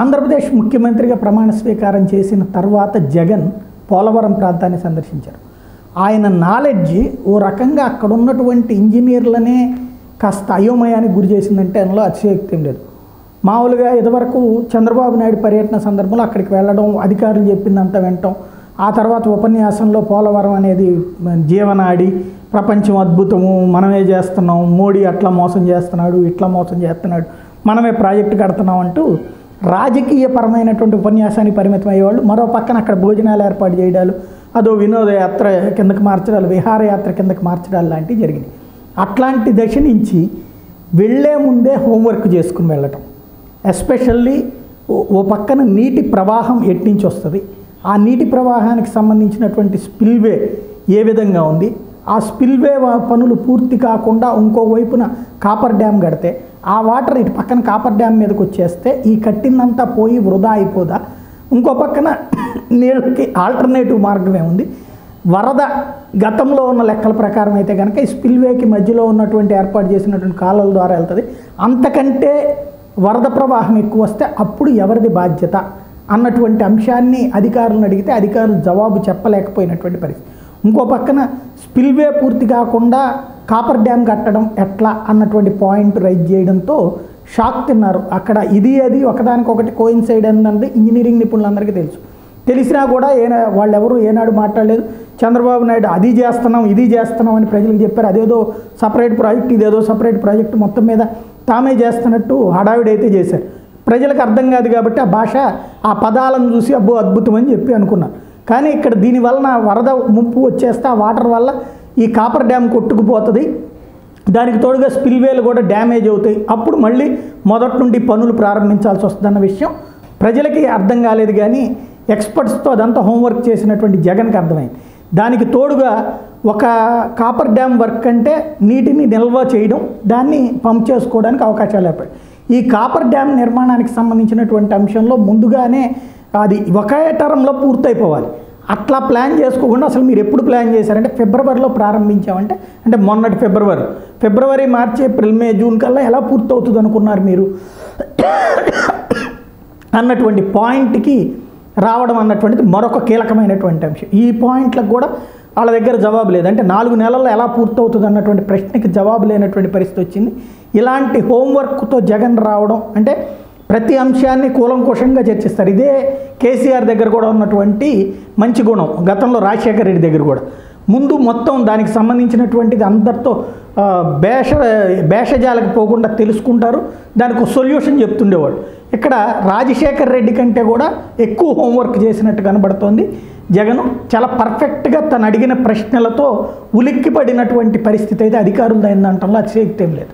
ఆంధ్రప్రదేశ్ ముఖ్యమంత్రిగా ప్రమాణ స్వీకారం చేసిన తర్వాత జగన్ పోలవరం ప్రాంతాన్ని సందర్శించారు. ఆయన నాలెడ్జ్ ఓ రకంగా అక్కడ ఉన్నటువంటి ఇంజనీర్లనే కాస్త అయోమయానికి గురి చేసిందంటే అందులో అతిశయోక్తి ఏం లేదు. మామూలుగా ఇదివరకు చంద్రబాబు నాయుడు పర్యటన సందర్భంలో అక్కడికి వెళ్ళడం అధికారులు చెప్పిందంతా వినటం ఆ తర్వాత ఉపన్యాసంలో పోలవరం అనేది జీవనాడి ప్రపంచం అద్భుతము మనమే చేస్తున్నాం మోడీ అట్లా మోసం చేస్తున్నాడు ఇట్లా మోసం చేస్తున్నాడు మనమే ప్రాజెక్టు కడుతున్నాం అంటూ రాజకీయపరమైనటువంటి ఉపన్యాసాన్ని పరిమితం అయ్యేవాళ్ళు. మరో పక్కన అక్కడ భోజనాలు ఏర్పాటు చేయడాలు అదో వినోదయాత్ర కిందకు మార్చడాలు విహారయాత్ర కిందకు మార్చడాలు లాంటివి జరిగినాయి. అట్లాంటి దశ నుంచి వెళ్ళే ముందే హోంవర్క్ చేసుకుని వెళ్ళటం. ఎస్పెషల్లీ ఓ పక్కన నీటి ప్రవాహం ఎట్నుంచి వస్తుంది? ఆ నీటి ప్రవాహానికి సంబంధించినటువంటి స్పిల్వే ఏ విధంగా ఉంది? ఆ స్పిల్వే పనులు పూర్తి కాకుండా ఇంకో వైపున కాపర్ డ్యామ్ కడితే ఆ వాటర్ ఇటు పక్కన కాపర్ డ్యామ్ మీదకి వచ్చేస్తే ఈ కట్టిందంతా పోయి వృధా అయిపోదా? ఇంకో పక్కన నీళ్ళకి ఆల్టర్నేటివ్ మార్గమే ఉంది. వరద గతంలో ఉన్న లెక్కల ప్రకారం అయితే కనుక ఈ స్పిల్వేకి మధ్యలో ఉన్నటువంటి ఏర్పాటు చేసినటువంటి కాలువల ద్వారా వెళ్తుంది. అంతకంటే వరద ప్రవాహం ఎక్కువ వస్తే అప్పుడు ఎవరిది బాధ్యత? అన్నటువంటి అంశాన్ని అధికారులను అడిగితే అధికారులు జవాబు చెప్పలేకపోయినటువంటి పరిస్థితి. ఇంకో పక్కన స్పిల్వే పూర్తి కాకుండా కాపర్ డ్యామ్ కట్టడం ఎట్లా అన్నటువంటి పాయింట్ రైజ్ చేయడంతో షాక్ తిన్నారు. అక్కడ ఇది అది ఒకదానికొకటి కోయిన్సైడ్ అన్నది ఇంజనీరింగ్ నిపుణులందరికీ తెలుసు. తెలిసినా కూడా ఏ వాళ్ళెవరూ ఏనాడు మాట్లాడలేదు. చంద్రబాబు నాయుడు అది చేస్తున్నాం ఇది చేస్తున్నాం అని ప్రజలకు చెప్పారు. అదేదో సపరేట్ ప్రాజెక్ట్ ఇదేదో సపరేట్ ప్రాజెక్ట్ మొత్తం మీద తామే చేస్తున్నట్టు హడావిడైతే చేశారు. ప్రజలకు అర్థం కాదు కాబట్టి ఆ భాష ఆ పదాలను చూసి అబ్బో అద్భుతం అని చెప్పి అనుకున్నారు. కానీ ఇక్కడ దీని వలన వరద ముప్పు వచ్చేస్తే ఆ వాటర్ వల్ల ఈ కాపర్ డ్యామ్ కొట్టుకుపోతుంది. దానికి తోడుగా స్పిల్వేలు కూడా డ్యామేజ్ అవుతాయి. అప్పుడు మళ్ళీ మొదటి నుండి పనులు ప్రారంభించాల్సి వస్తుందన్న విషయం ప్రజలకి అర్థం కాలేదు కానీ ఎక్స్పర్ట్స్తో అదంతా హోంవర్క్ చేసినటువంటి జగన్కి అర్థమైంది. దానికి తోడుగా ఒక కాపర్ డ్యామ్ వర్క్ అంటే నీటిని నిల్వ చేయడం దాన్ని పంప్ చేసుకోవడానికి అవకాశాలు ఏర్పడాయి ఈ కాపర్ డ్యామ్ నిర్మాణానికి సంబంధించినటువంటి అంశంలో ముందుగానే అది ఒకే టర్మ్లో పూర్తయిపోవాలి. అట్లా ప్లాన్ చేసుకోకుండా అసలు మీరు ఎప్పుడు ప్లాన్ చేశారంటే ఫిబ్రవరిలో ప్రారంభించామంటే అంటే మొన్నటి ఫిబ్రవరి. ఫిబ్రవరి మార్చి ఏప్రిల్ మే జూన్ కల్లా ఎలా పూర్తవుతుంది అనుకున్నారు మీరు? అన్నటువంటి పాయింట్కి రావడం అన్నటువంటిది మరొక కీలకమైనటువంటి అంశం. ఈ పాయింట్లకు కూడా వాళ్ళ దగ్గర జవాబు లేదు. అంటే నాలుగు నెలల్లో ఎలా పూర్తవుతుంది అన్నటువంటి ప్రశ్నకి జవాబు లేనటువంటి పరిస్థితి వచ్చింది. ఇలాంటి హోంవర్క్తో జగన్ రావడం అంటే ప్రతి అంశాన్ని కూలంకుషంగా చర్చిస్తారు. ఇదే కేసీఆర్ దగ్గర కూడా ఉన్నటువంటి మంచి గుణం గతంలో రాజశేఖర రెడ్డి దగ్గర కూడా. ముందు మొత్తం దానికి సంబంధించినటువంటిది అందరితో భేష భేషజాలకు పోకుండా తెలుసుకుంటారు. దానికి సొల్యూషన్ చెప్తుండేవాడు ఇక్కడ రాజశేఖర్ రెడ్డి కంటే కూడా ఎక్కువ హోంవర్క్ చేసినట్టు కనబడుతోంది. జగన్ చాలా పర్ఫెక్ట్గా తను అడిగిన ప్రశ్నలతో ఉలిక్కిపడినటువంటి పరిస్థితి అయితే అధికారులు అయిందంటంలో అతిశయక్తి ఏం లేదు.